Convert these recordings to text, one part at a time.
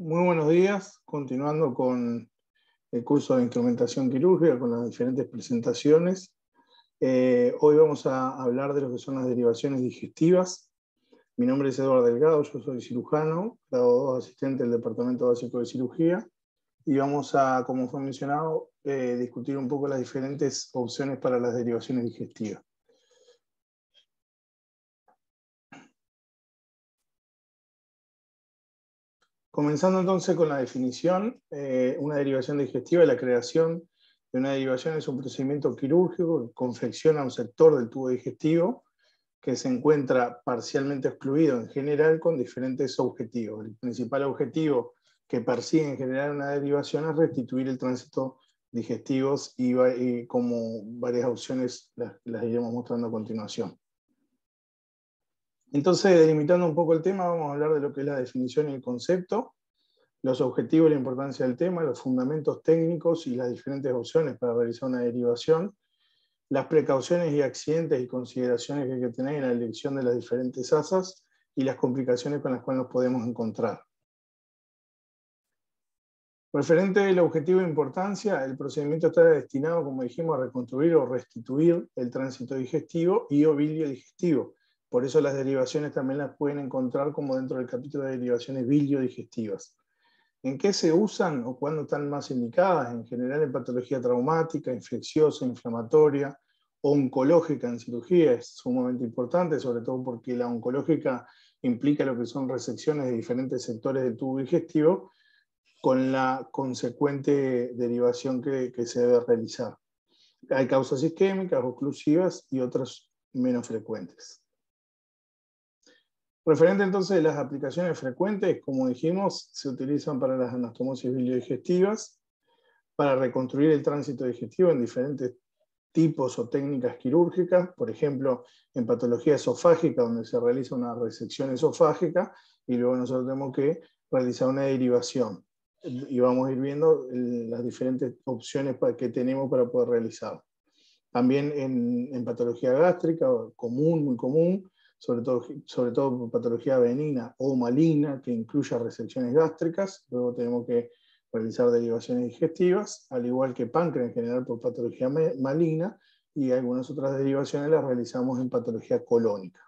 Muy buenos días, continuando con el curso de instrumentación quirúrgica, con las diferentes presentaciones. Eh, hoy vamos a hablar de lo que son las derivaciones digestivas. Mi nombre es Eduardo Delgado, yo soy cirujano, grado 2 asistente del Departamento Básico de Cirugía, y vamos a, como fue mencionado, eh, discutir un poco las diferentes opciones para las derivaciones digestivas. Comenzando entonces con la definición, eh, una derivación digestiva es la creación de una derivación es un procedimiento quirúrgico que confecciona un sector del tubo digestivo que se encuentra parcialmente excluido en general con diferentes objetivos. El principal objetivo que persigue en general una derivación es restituir el tránsito digestivo y, como varias opciones las iremos mostrando a continuación. Entonces, delimitando un poco el tema, vamos a hablar de lo que es la definición y el concepto, los objetivos y la importancia del tema, los fundamentos técnicos y las diferentes opciones para realizar una derivación, las precauciones y accidentes y consideraciones que hay que tener en la elección de las diferentes asas y las complicaciones con las cuales nos podemos encontrar. Referente al objetivo de importancia, el procedimiento está destinado, como dijimos, a reconstruir o restituir el tránsito digestivo y o digestivo, por eso las derivaciones también las pueden encontrar como dentro del capítulo de derivaciones biliodigestivas. ¿En qué se usan o cuándo están más indicadas? En general en patología traumática, infecciosa, inflamatoria, oncológica en cirugía es sumamente importante, sobre todo porque la oncológica implica lo que son resecciones de diferentes sectores del tubo digestivo con la consecuente derivación que, que se debe realizar. Hay causas isquémicas, oclusivas y otras menos frecuentes. Referente entonces a las aplicaciones frecuentes, como dijimos, se utilizan para las anastomosis biliodigestivas, para reconstruir el tránsito digestivo en diferentes tipos o técnicas quirúrgicas, por ejemplo, en patología esofágica, donde se realiza una resección esofágica y luego nosotros tenemos que realizar una derivación. Y vamos a ir viendo las diferentes opciones que tenemos para poder realizar. También en patología gástrica, común, muy común, sobre todo, sobre todo patología benigna o maligna, que incluya resecciones gástricas. Luego tenemos que realizar derivaciones digestivas, al igual que páncreas en general por patología maligna, y algunas otras derivaciones las realizamos en patología colónica.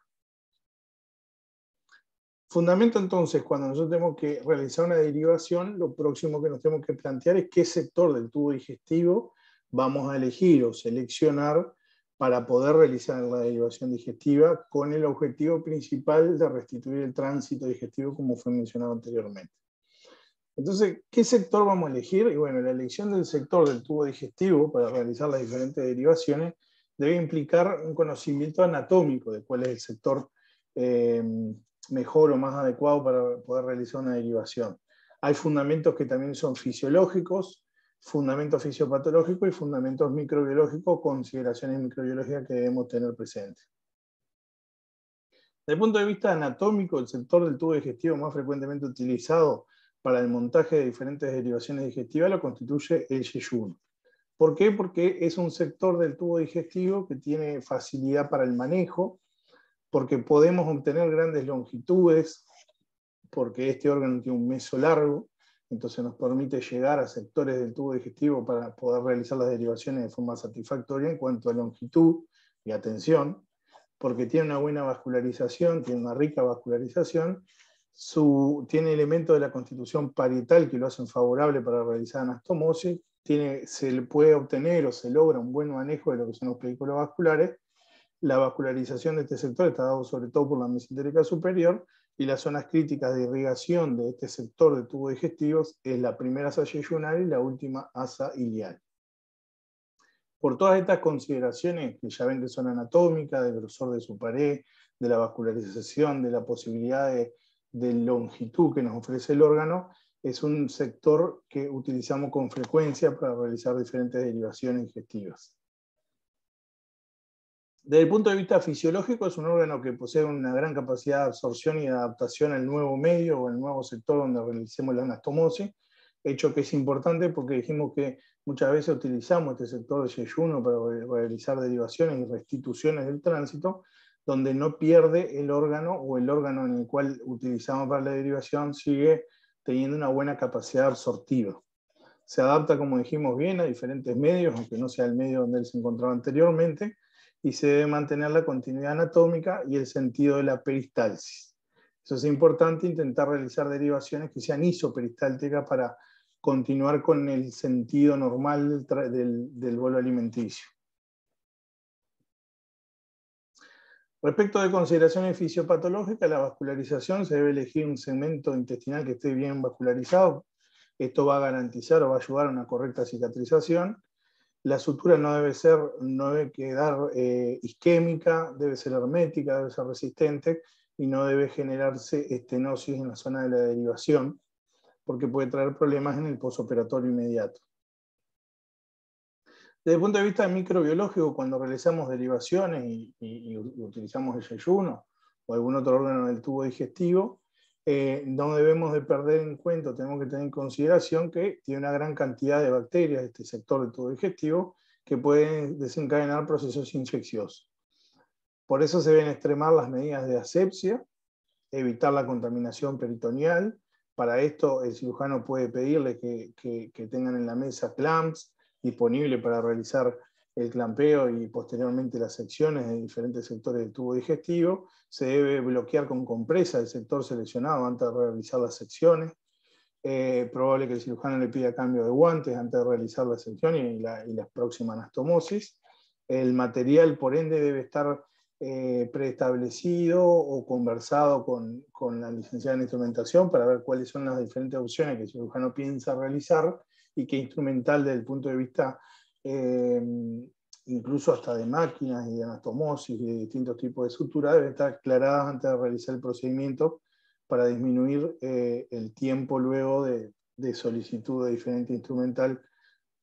Fundamento entonces, cuando nosotros tenemos que realizar una derivación, lo próximo que nos tenemos que plantear es qué sector del tubo digestivo vamos a elegir o seleccionar para poder realizar la derivación digestiva con el objetivo principal de restituir el tránsito digestivo como fue mencionado anteriormente. Entonces, ¿qué sector vamos a elegir? Y bueno, la elección del sector del tubo digestivo para realizar las diferentes derivaciones debe implicar un conocimiento anatómico de cuál es el sector eh, mejor o más adecuado para poder realizar una derivación. Hay fundamentos que también son fisiológicos, fundamentos fisiopatológicos y fundamentos microbiológicos, consideraciones microbiológicas que debemos tener presentes. Desde el punto de vista anatómico, el sector del tubo digestivo más frecuentemente utilizado para el montaje de diferentes derivaciones digestivas lo constituye el yeyuno. ¿Por qué? Porque es un sector del tubo digestivo que tiene facilidad para el manejo, porque podemos obtener grandes longitudes, porque este órgano tiene un meso largo, entonces nos permite llegar a sectores del tubo digestivo para poder realizar las derivaciones de forma satisfactoria en cuanto a longitud y atención, porque tiene una buena vascularización, tiene una rica vascularización, su, tiene elementos de la constitución parietal que lo hacen favorable para realizar anastomosis, tiene, se puede obtener o se logra un buen manejo de lo que son los películos vasculares, la vascularización de este sector está dado sobre todo por la mesentérica superior, y las zonas críticas de irrigación de este sector de tubos digestivos es la primera asa yeyunal y la última asa ilial. Por todas estas consideraciones, que ya ven que son anatómicas, del grosor de su pared, de la vascularización, de la posibilidad de, de longitud que nos ofrece el órgano, es un sector que utilizamos con frecuencia para realizar diferentes derivaciones digestivas. Desde el punto de vista fisiológico, es un órgano que posee una gran capacidad de absorción y adaptación al nuevo medio o al nuevo sector donde realicemos la anastomosis, hecho que es importante porque dijimos que muchas veces utilizamos este sector de yeyuno para realizar derivaciones y restituciones del tránsito, donde no pierde el órgano o el órgano en el cual utilizamos para la derivación sigue teniendo una buena capacidad absortiva. Se adapta, como dijimos bien, a diferentes medios, aunque no sea el medio donde él se encontraba anteriormente, y se debe mantener la continuidad anatómica y el sentido de la peristalsis. Eso es importante, intentar realizar derivaciones que sean isoperistálticas para continuar con el sentido normal del, del, alimenticio. Respecto de consideraciones fisiopatológicas, la vascularización se debe elegir un segmento intestinal que esté bien vascularizado. Esto va a garantizar o va a ayudar a una correcta cicatrización. La sutura no debe, ser, no debe quedar eh, isquémica, debe ser hermética, debe ser resistente y no debe generarse estenosis en la zona de la derivación, porque puede traer problemas en el posoperatorio inmediato. Desde el punto de vista microbiológico, cuando realizamos derivaciones y, utilizamos el yeyuno o algún otro órgano del tubo digestivo, eh, no debemos de perder en cuenta, tenemos que tener en consideración que tiene una gran cantidad de bacterias este sector del tubo digestivo que pueden desencadenar procesos infecciosos. Por eso se deben extremar las medidas de asepsia, evitar la contaminación peritoneal. Para esto el cirujano puede pedirle que, que tengan en la mesa clamps, disponible para realizar el clampeo y posteriormente las secciones de diferentes sectores del tubo digestivo. Se debe bloquear con compresa el sector seleccionado antes de realizar las secciones. Eh, probable que el cirujano le pida cambio de guantes antes de realizar la sección y la, próxima anastomosis. El material, por ende, debe estar eh, preestablecido o conversado con, con, la licenciada en instrumentación para ver cuáles son las diferentes opciones que el cirujano piensa realizar y que instrumental desde el punto de vista eh, incluso hasta de máquinas y de anastomosis y de distintos tipos de sutura, deben estar aclaradas antes de realizar el procedimiento para disminuir eh, el tiempo luego de, solicitud de diferente instrumental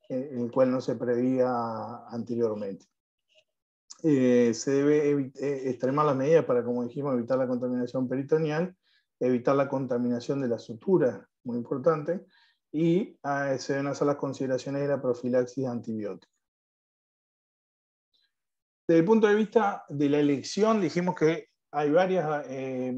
eh, el cual no se prevía anteriormente. se debe extremar las medidas para, como dijimos, evitar la contaminación peritoneal, evitar la contaminación de la sutura, muy importante, y se deben hacer las consideraciones de la profilaxis antibiótica. Desde el punto de vista de la elección, dijimos que hay varias, eh,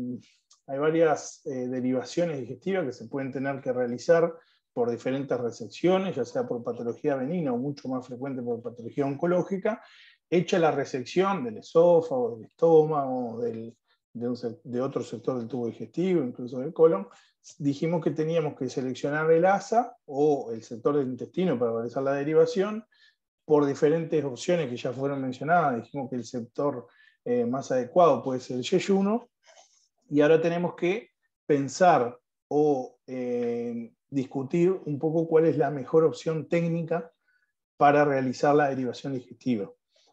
hay varias eh, derivaciones digestivas que se pueden tener que realizar por diferentes resecciones, ya sea por patología benigna o mucho más frecuente por patología oncológica, hecha la resección del esófago, del estómago, del, de, otro sector del tubo digestivo, incluso del colon, dijimos que teníamos que seleccionar el asa o el sector del intestino para realizar la derivación por diferentes opciones que ya fueron mencionadas. Dijimos que el sector eh, más adecuado puede ser el yeyuno. Y ahora tenemos que pensar o eh, discutir un poco cuál es la mejor opción técnica para realizar la derivación digestiva.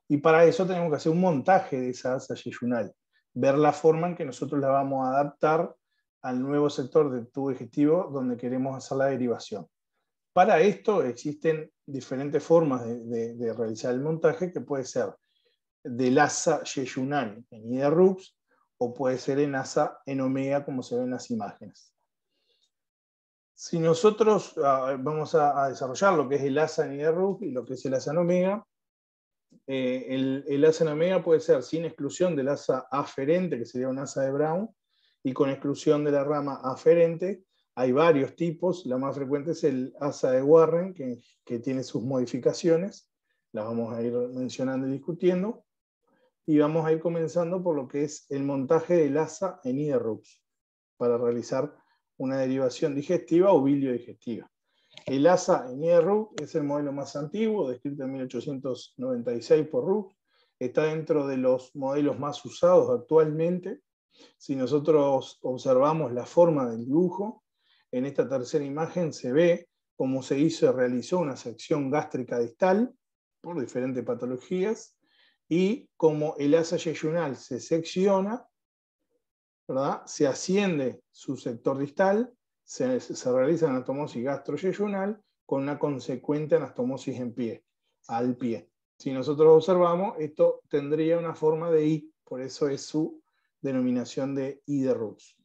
Y para eso tenemos que hacer un montaje de esa asa yeyunal ver la forma en que nosotros la vamos a adaptar al nuevo sector del tubo digestivo donde queremos hacer la derivación. Para esto existen diferentes formas de, realizar el montaje, que puede ser del asa yeyunal en ida rux o puede ser en asa en omega, como se ven en las imágenes. Si nosotros ah, vamos a, desarrollar lo que es el asa en ida rux y lo que es el asa en omega, eh, el, asa en omega puede ser sin exclusión del asa aferente, que sería un asa de Brown, y con exclusión de la rama aferente. Hay varios tipos, la más frecuente es el asa de Warren, que, tiene sus modificaciones, las vamos a ir mencionando y discutiendo, y vamos a ir comenzando por lo que es el montaje del asa en IDRUX, para realizar una derivación digestiva o bilio-digestiva. El ASA en IRU es el modelo más antiguo, descrito en 1896 por RUC. Está dentro de los modelos más usados actualmente. Si nosotros observamos la forma del dibujo, en esta tercera imagen se ve cómo se hizo y realizó una sección gástrica distal por diferentes patologías y cómo el asa yeyunal se secciona, ¿verdad? se asciende su sector distal se, se realiza anastomosis gastroyeyunal con una consecuente anastomosis en pie, al pie. Si nosotros observamos, esto tendría una forma de I, por eso es su denominación de I de Rux.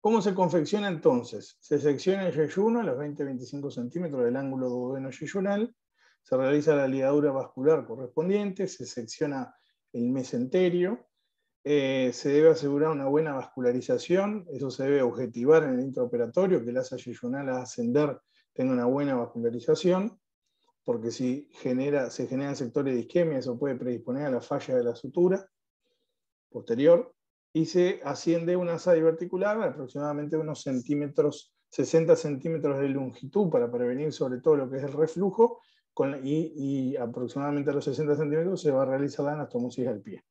¿Cómo se confecciona entonces? Se secciona el yeyuno a los 20-25 centímetros del ángulo duodeno yeyunal, se realiza la ligadura vascular correspondiente, se secciona el mesenterio, eh, se debe asegurar una buena vascularización, eso se debe objetivar en el intraoperatorio, que el asa yeyunal a ascender tenga una buena vascularización, porque si genera, se generan sectores de isquemia, eso puede predisponer a la falla de la sutura posterior, y se asciende una asa diverticular aproximadamente unos centímetros, 60 centímetros de longitud para prevenir sobre todo lo que es el reflujo, y, aproximadamente a los 60 centímetros se va a realizar la anastomosis al pie.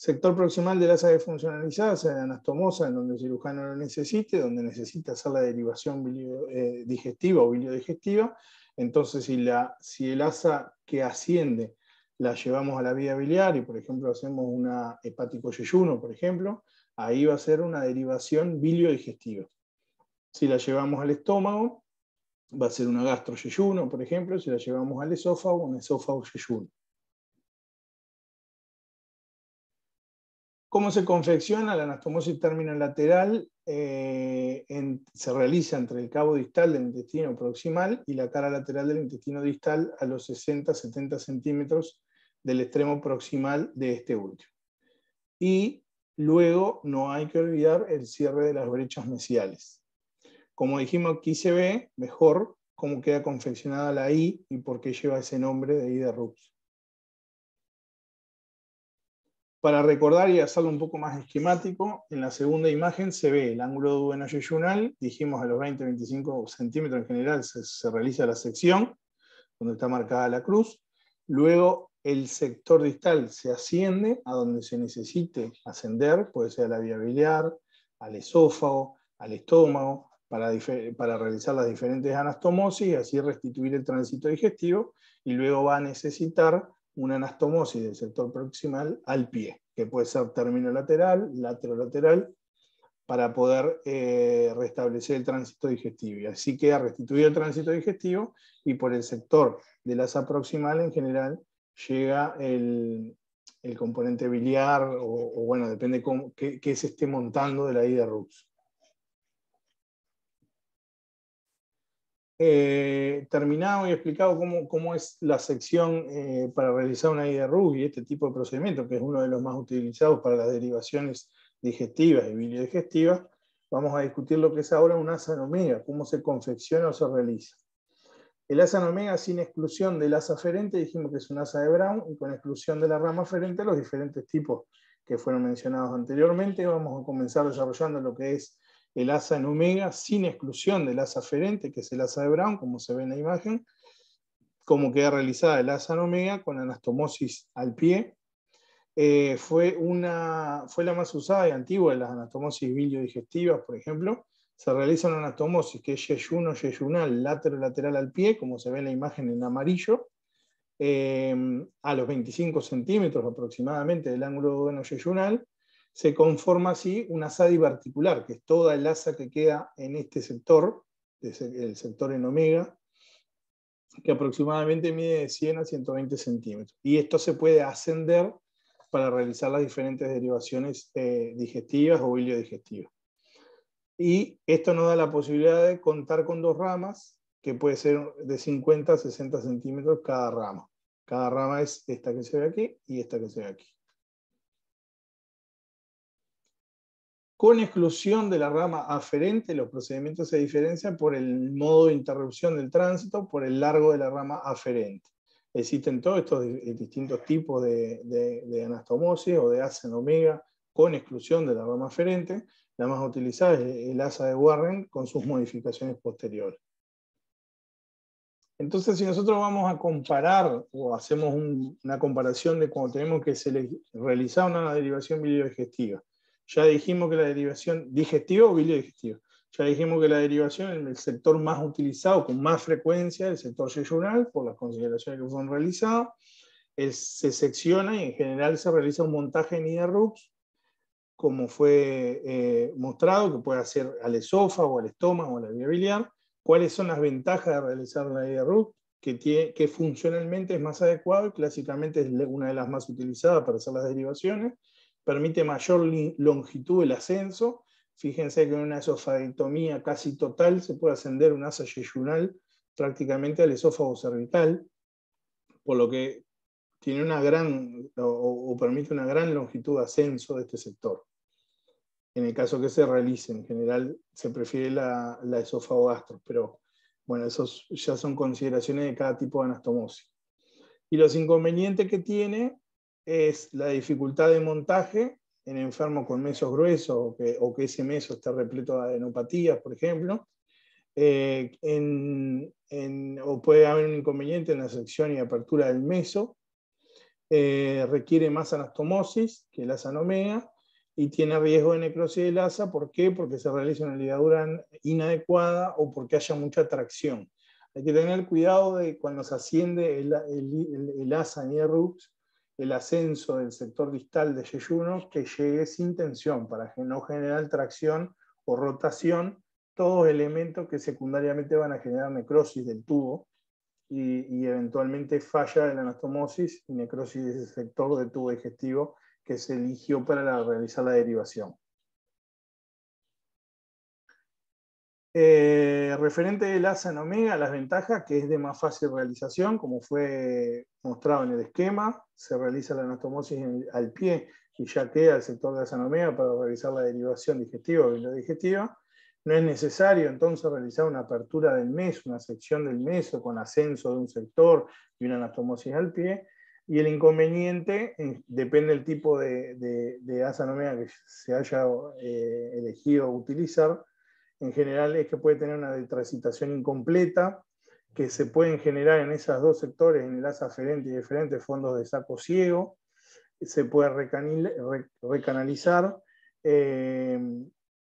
Sector proximal de la asa desfuncionalizada, sea la anastomosa, en donde el cirujano lo necesite, donde necesita hacer la derivación eh, digestiva o biliodigestiva. Entonces, si, la, si el asa que asciende la llevamos a la vía biliar y, por ejemplo, hacemos una hepático yeyuno, por ejemplo, ahí va a ser una derivación biliodigestiva. Si la llevamos al estómago, va a ser una gastroyeyuno, por ejemplo, si la llevamos al esófago, un esófago yeyuno. ¿Cómo se confecciona? La anastomosis término lateral eh, se realiza entre el cabo distal del intestino proximal y la cara lateral del intestino distal a los 60-70 centímetros del extremo proximal de este último. Y luego no hay que olvidar el cierre de las brechas mesiales. Como dijimos, aquí se ve mejor cómo queda confeccionada la I y por qué lleva ese nombre de I de Rux. Para recordar y hacerlo un poco más esquemático, en la segunda imagen se ve el ángulo duodeno yeyunal, dijimos a los 20-25 centímetros en general se, realiza la sección, donde está marcada la cruz. Luego el sector distal se asciende a donde se necesite ascender, puede ser a la vía biliar, al esófago, al estómago, para, para, realizar las diferentes anastomosis y así restituir el tránsito digestivo, y luego va a necesitar una anastomosis del sector proximal al pie, que puede ser término lateral, lateral, para poder eh, restablecer el tránsito digestivo. Y así queda restituido el tránsito digestivo y por el sector del asa proximal en general llega el, componente biliar o, bueno, depende cómo, qué, se esté montando de la ida Rux. Eh, terminado y explicado cómo, cómo es la sección eh, para realizar una IDRU y este tipo de procedimiento, que es uno de los más utilizados para las derivaciones digestivas y biliodigestivas, vamos a discutir lo que es ahora un asa en omega, cómo se confecciona o se realiza. El asa en omega sin exclusión del asa aferente, dijimos que es un asa de Brown, y con exclusión de la rama aferente, los diferentes tipos que fueron mencionados anteriormente. Vamos a comenzar desarrollando lo que es el asa en omega sin exclusión del asa aferente, que es el asa de Brown, como se ve en la imagen, como queda realizada el asa en omega con anastomosis al pie. Eh, fue, una, fue la más usada y antigua de las anastomosis biliodigestivas, por ejemplo. Se realiza una anastomosis que es yeyuno yeyunal lateral al pie, como se ve en la imagen en amarillo, eh, a los 25 centímetros aproximadamente del ángulo duodeno yeyunal, se conforma así una asa particular, que es toda el asa que queda en este sector, el sector en omega, que aproximadamente mide de 100 a 120 centímetros. Y esto se puede ascender para realizar las diferentes derivaciones eh, digestivas o biliodigestivas. Y esto nos da la posibilidad de contar con dos ramas, que puede ser de 50 a 60 centímetros cada rama. Cada rama es esta que se ve aquí y esta que se ve aquí. Con exclusión de la rama aferente, los procedimientos se diferencian por el modo de interrupción del tránsito, por el largo de la rama aferente. Existen todos estos distintos tipos de, anastomosis o de asa en omega con exclusión de la rama aferente. La más utilizada es el asa de Warren con sus modificaciones posteriores. Entonces, si nosotros vamos a comparar o hacemos una comparación de cuando tenemos que realizar una derivación biodigestiva ya dijimos que la derivación digestiva o biliodigestiva. Ya dijimos que la derivación en el sector más utilizado con más frecuencia, el sector yeyunal, por las consideraciones que fueron realizadas, se secciona y en general se realiza un montaje en IDRUX, como fue eh, mostrado, que puede hacer al esófago, al estómago, a la vía biliar. ¿Cuáles son las ventajas de realizar la IDRUX? Que, que funcionalmente es más adecuado y clásicamente es una de las más utilizadas para hacer las derivaciones permite mayor longitud del ascenso. Fíjense que en una esofagectomía casi total se puede ascender un asa yeyunal prácticamente al esófago cervical, por lo que tiene una gran, o, permite una gran longitud de ascenso de este sector. En el caso que se realice, en general se prefiere la, la esófago-gastro, pero bueno, esos ya son consideraciones de cada tipo de anastomosis. Y los inconvenientes que tiene es la dificultad de montaje en enfermos con mesos gruesos o que, ese meso esté repleto de adenopatías, por ejemplo. Eh, o puede haber un inconveniente en la sección y apertura del meso. Eh, requiere más anastomosis que la sanomea y tiene riesgo de necrosis del asa. ¿Por qué? Porque se realiza una ligadura inadecuada o porque haya mucha tracción. Hay que tener cuidado de cuando se asciende el, el, el asa en IRUX, el ascenso del sector distal de yeyuno que llegue sin tensión para no generar tracción o rotación, todos elementos que secundariamente van a generar necrosis del tubo y, eventualmente falla de la anastomosis y necrosis de ese sector del tubo digestivo que se eligió para realizar la derivación. Eh, referente del ASA en omega, las ventajas que es de más fácil realización, como fue mostrado en el esquema, se realiza la anastomosis al pie y ya queda el sector de ASA en omega para realizar la derivación digestiva o digestiva. No es necesario entonces realizar una apertura del meso, una sección del meso con ascenso de un sector y una anastomosis al pie. Y el inconveniente, depende del tipo de, de, asa omega que se haya eh, elegido utilizar, en general es que puede tener una detracitación incompleta, que se pueden generar en esos dos sectores, en el asa y deferente, fondos de saco ciego, se puede recanalizar, eh,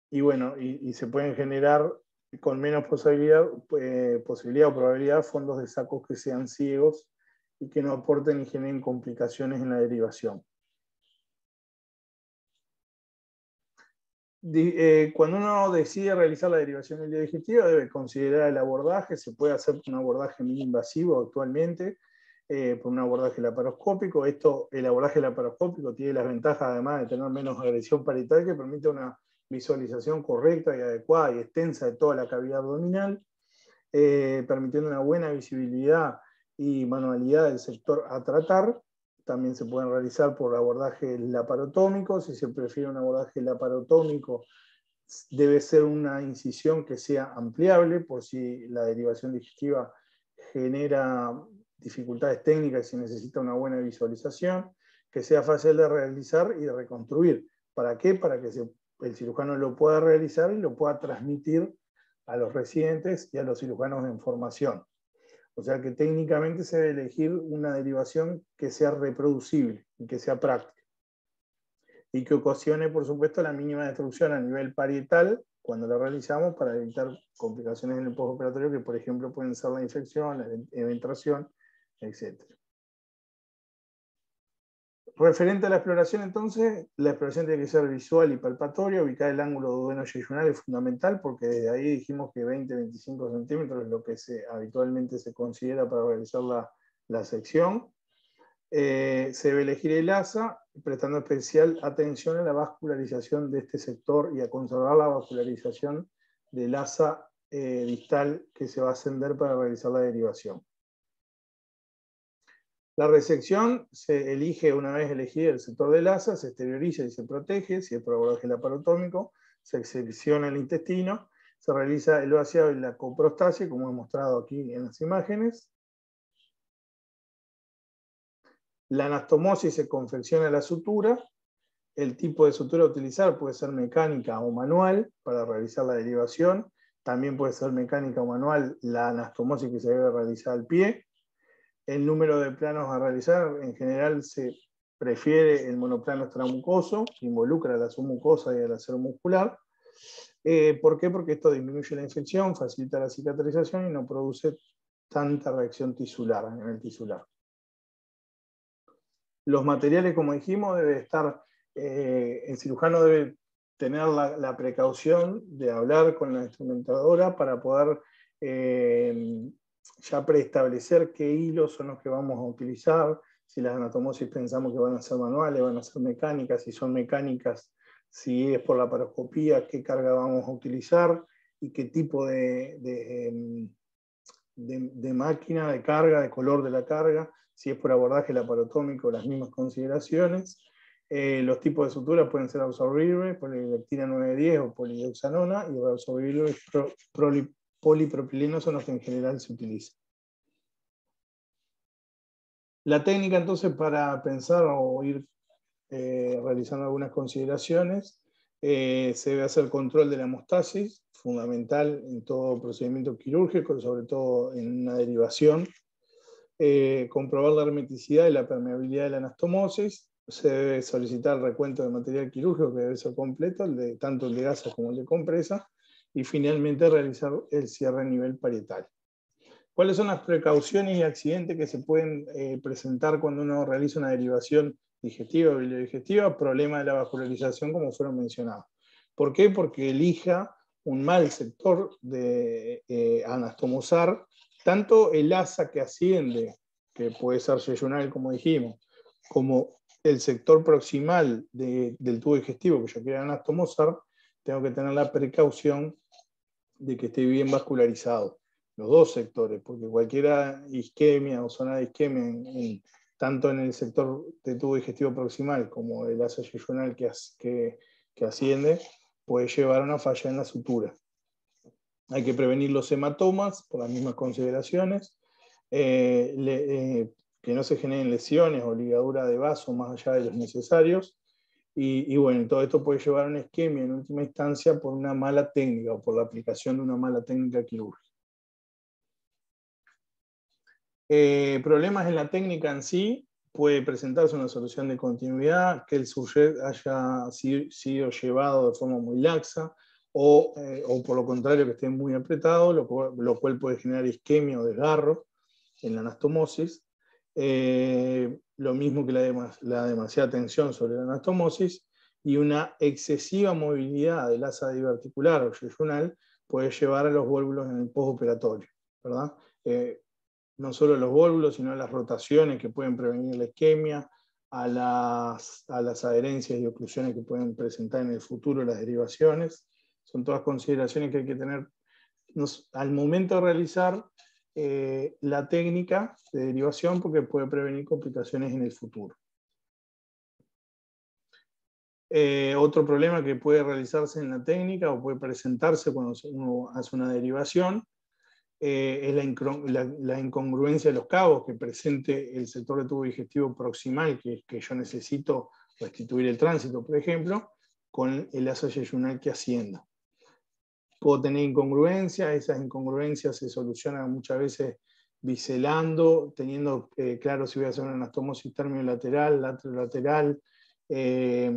y bueno, y, se pueden generar con menos posibilidad, eh, posibilidad o probabilidad fondos de sacos que sean ciegos y que no aporten y generen complicaciones en la derivación. Eh, cuando uno decide realizar la derivación digestiva debe considerar el abordaje, se puede hacer un abordaje muy invasivo actualmente, eh, por un abordaje laparoscópico. Esto, el abordaje laparoscópico tiene las ventajas además de tener menos agresión parietal que permite una visualización correcta y adecuada y extensa de toda la cavidad abdominal, eh, permitiendo una buena visibilidad y manualidad del sector a tratar también se pueden realizar por abordaje laparotómico. Si se prefiere un abordaje laparotómico, debe ser una incisión que sea ampliable por si la derivación digestiva genera dificultades técnicas y se necesita una buena visualización, que sea fácil de realizar y de reconstruir. ¿Para qué? Para que el cirujano lo pueda realizar y lo pueda transmitir a los residentes y a los cirujanos en formación. O sea que técnicamente se debe elegir una derivación que sea reproducible y que sea práctica. Y que ocasione, por supuesto, la mínima destrucción a nivel parietal cuando la realizamos para evitar complicaciones en el postoperatorio que, por ejemplo, pueden ser la infección, la eventración, etc. Referente a la exploración, entonces, la exploración tiene que ser visual y palpatoria, ubicar el ángulo duodeno yeyunal es fundamental porque desde ahí dijimos que 20-25 centímetros es lo que se, habitualmente se considera para realizar la, la sección. Eh, se debe elegir el asa, prestando especial atención a la vascularización de este sector y a conservar la vascularización del asa eh, distal que se va a ascender para realizar la derivación. La resección se elige una vez elegido el sector del asa, se exterioriza y se protege, si es por abordaje laparotómico, se secciona el intestino, se realiza el vaciado y la coprostasia, como he mostrado aquí en las imágenes. La anastomosis se confecciona la sutura. El tipo de sutura a utilizar puede ser mecánica o manual para realizar la derivación. También puede ser mecánica o manual la anastomosis que se debe realizar al pie el número de planos a realizar, en general se prefiere el monoplano extramucoso, que involucra a la submucosa y al acero muscular. Eh, ¿Por qué? Porque esto disminuye la infección, facilita la cicatrización y no produce tanta reacción tisular en el tisular. Los materiales, como dijimos, debe estar, eh, el cirujano debe tener la, precaución de hablar con la instrumentadora para poder eh, ya preestablecer qué hilos son los que vamos a utilizar, si las anatomosis pensamos que van a ser manuales, van a ser mecánicas, si son mecánicas, si es por la paroscopía, qué carga vamos a utilizar y qué tipo de, de, em, máquina, de carga, de color de la carga, si es por abordaje laparotómico, las mismas consideraciones. Eh, los tipos de suturas pueden ser absorbibles, polilectina 910 o polidoxanona, y reabsorbibles polipropileno son los que en general se utilizan. La técnica entonces para pensar o ir eh, realizando algunas consideraciones, eh, se debe hacer control de la hemostasis, fundamental en todo procedimiento quirúrgico, sobre todo en una derivación. Eh, comprobar la hermeticidad y la permeabilidad de la anastomosis. Se debe solicitar recuento de material quirúrgico que debe ser completo, de, tanto el de gasa como el de compresa. Y finalmente realizar el cierre a nivel parietal. ¿Cuáles son las precauciones y accidentes que se pueden presentar cuando uno realiza una derivación digestiva o biliodigestiva, problema de la vascularización, como fueron mencionados. ¿Por qué? Porque elija un mal sector de eh, anastomosar, tanto el asa que asciende, que puede ser yeyunal, como dijimos, como el sector proximal del tubo digestivo que yo quiero anastomosar, tengo que tener la precaución de que esté bien vascularizado, los dos sectores, porque cualquier isquemia o zona de isquemia tanto en el sector de tubo digestivo proximal como el yeyunal que, que, asciende, puede llevar a una falla en la sutura. Hay que prevenir los hematomas por las mismas consideraciones, eh, eh, que no se generen lesiones o ligadura de vaso más allá de los necesarios. Y, y, bueno, todo esto puede llevar a una isquemia en última instancia por una mala técnica o por la aplicación de una mala técnica quirúrgica. Eh, problemas en la técnica en sí, puede presentarse una solución de continuidad, que el sujet haya sido llevado de forma muy laxa, o, eh, o por lo contrario que esté muy apretado, lo, cual puede generar isquemia o desgarro en la anastomosis. Eh, lo mismo que la, la, demasiada tensión sobre la anastomosis y una excesiva movilidad del asa diverticular o yeyunal puede llevar a los vólvulos en el postoperatorio. ¿verdad? no solo los vólvulos, sino las rotaciones que pueden prevenir la isquemia, a las, a las adherencias y oclusiones que pueden presentar en el futuro las derivaciones. Son todas consideraciones que hay que tener al momento de realizar eh, la técnica de derivación porque puede prevenir complicaciones en el futuro. Eh, otro problema que puede realizarse en la técnica o puede presentarse cuando uno hace una derivación eh, es la, incongruencia de los cabos que presente el sector de tubo digestivo proximal que, que yo necesito restituir el tránsito, por ejemplo, con el asa yeyunal que ascienda. Puedo tener incongruencias, esas incongruencias se solucionan muchas veces biselando, teniendo eh, claro si voy a hacer una anastomosis termiolateral, lateral, eh,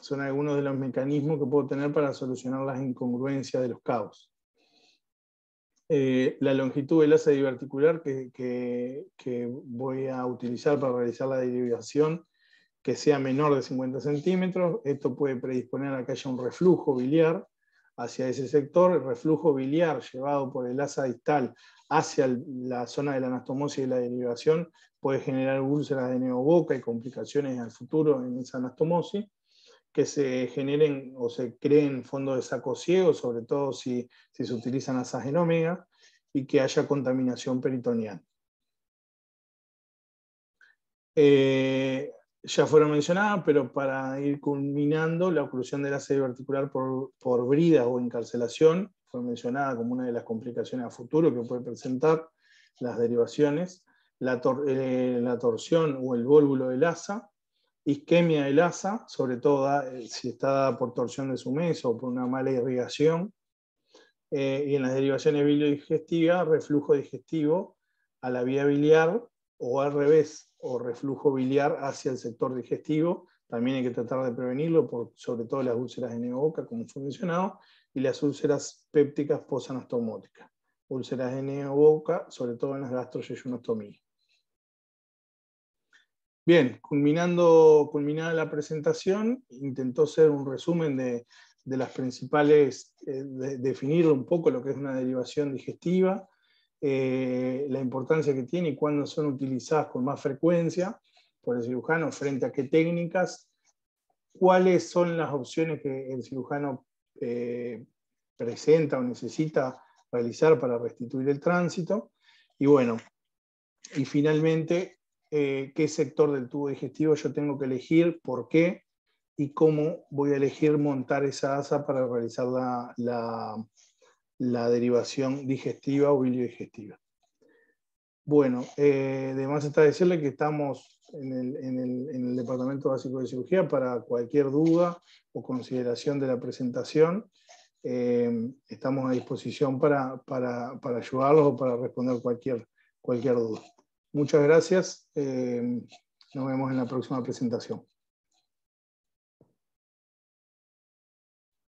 son algunos de los mecanismos que puedo tener para solucionar las incongruencias de los cabos. Eh, la longitud del asa diverticular que, que, voy a utilizar para realizar la derivación que sea menor de 50 centímetros. Esto puede predisponer a que haya un reflujo biliar hacia ese sector. El reflujo biliar llevado por el asa distal hacia la zona de la anastomosis y la derivación puede generar úlceras de neoboca y complicaciones al futuro en esa anastomosis que se generen o se creen fondos de saco ciego, sobre todo si, se utilizan asas en omega, y que haya contaminación peritoneal. Eh, ya fueron mencionadas, pero para ir culminando, la oclusión del ácido articular por, por brida o encarcelación fue mencionada como una de las complicaciones a futuro que puede presentar las derivaciones, la, eh, la torsión o el vólvulo del asa, isquemia del asa, sobre todo eh, si está dada por torsión de su meso o por una mala irrigación, eh, y en las derivaciones biliodigestivas, reflujo digestivo a la vía biliar o al revés, o reflujo biliar hacia el sector digestivo. También hay que tratar de prevenirlo, por, sobre todo las úlceras de neoboca, como fue mencionado, y las úlceras pépticas posanastomóticas. Úlceras de neoboca, sobre todo en las gastroyeyunostomías. Bien, culminando, culminada la presentación, intentó ser un resumen de, las principales, eh, definir un poco lo que es una derivación digestiva, eh, la importancia que tiene y cuándo son utilizadas con más frecuencia por el cirujano frente a qué técnicas, cuáles son las opciones que el cirujano eh, presenta o necesita realizar para restituir el tránsito. Y bueno, y finalmente eh, qué sector del tubo digestivo yo tengo que elegir, por qué y cómo voy a elegir montar esa asa para realizar la, la, derivación digestiva o biliodigestiva. Bueno, eh, además está decirle que estamos en el, Departamento Básico de Cirugía para cualquier duda o consideración de la presentación. Eh, estamos a disposición para, para, para ayudarlos o para responder cualquier, cualquier duda. Muchas gracias. Eh, nos vemos en la próxima presentación.